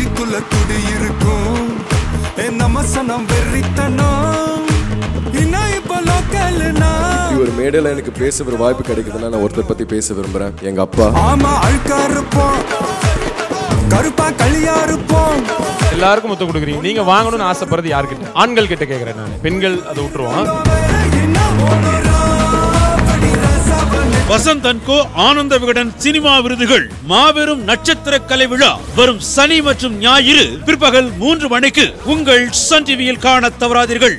உள்ளுக்குள்ள துடி இருக்கும். என் நமசனம் வெறித்தனம். இன்னும் இப்ப லோக்கல்னா? இப்படி ஒரு மேடையில் எனக்கு பேச ஒரு வாய்ப்பு கிடைக்குதுன்னா நான் ஒருத்தர் பத்தி பேச விரும்புறேன். எங்க அப்பா. ஆமா அழுக்கா இருப்போம். கருப்பா களியா இருப்போம். எல்லாருக்கும் முத்தம் கொடுக்குறீங்க. நீங்க வாங்கணும்னு ஆசைப்படுறது யார்கிட்ட? ஆண்கள் கிட்ட கேக்குறேன் நான். பெண்கள் அதை விட்டுருவோம். வசந்த் அன்கோ ஆனந்த விகடன் சினிமா விருதுகள். மாபெரும் நட்சத்திர கலை விழா வரும் சனி மற்றும் ஞாயிறு பிற்பகல் மூன்று மணிக்கு உங்கள் சன் டிவியில் காண தவறாதீர்கள்.